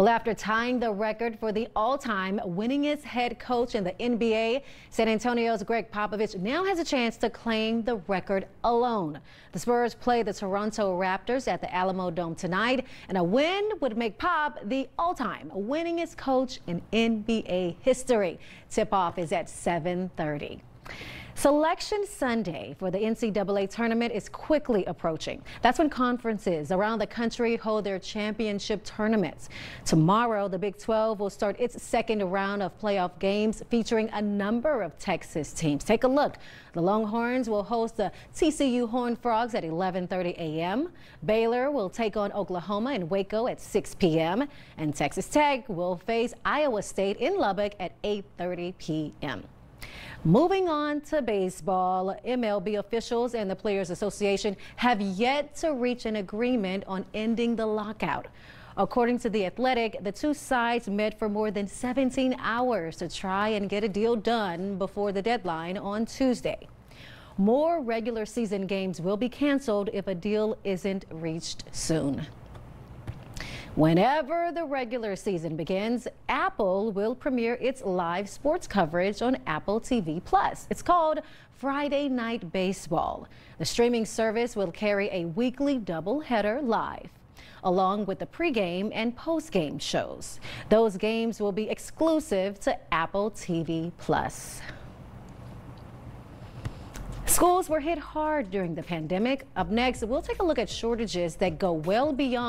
Well, after tying the record for the all-time winningest head coach in the NBA, San Antonio's Gregg Popovich now has a chance to claim the record alone. The Spurs play the Toronto Raptors at the Alamodome tonight, and a win would make Pop the all-time winningest coach in NBA history. Tip-off is at 7:30. Selection Sunday for the NCAA tournament is quickly approaching. That's when conferences around the country hold their championship tournaments. Tomorrow, the Big 12 will start its second round of playoff games featuring a number of Texas teams. Take a look. The Longhorns will host the TCU Horned Frogs at 11:30 a.m. Baylor will take on Oklahoma in Waco at 6 p.m. and Texas Tech will face Iowa State in Lubbock at 8:30 p.m. Moving on to baseball, MLB officials and the Players Association have yet to reach an agreement on ending the lockout. According to The Athletic, the two sides met for more than 17 hours to try and get a deal done before the deadline on Tuesday. More regular season games will be canceled if a deal isn't reached soon. Whenever the regular season begins, Apple will premiere its live sports coverage on Apple TV Plus. It's called Friday Night Baseball. The streaming service will carry a weekly doubleheader live along with the pregame and postgame shows. Those games will be exclusive to Apple TV Plus. Schools were hit hard during the pandemic. Up next, we'll take a look at shortages that go well beyond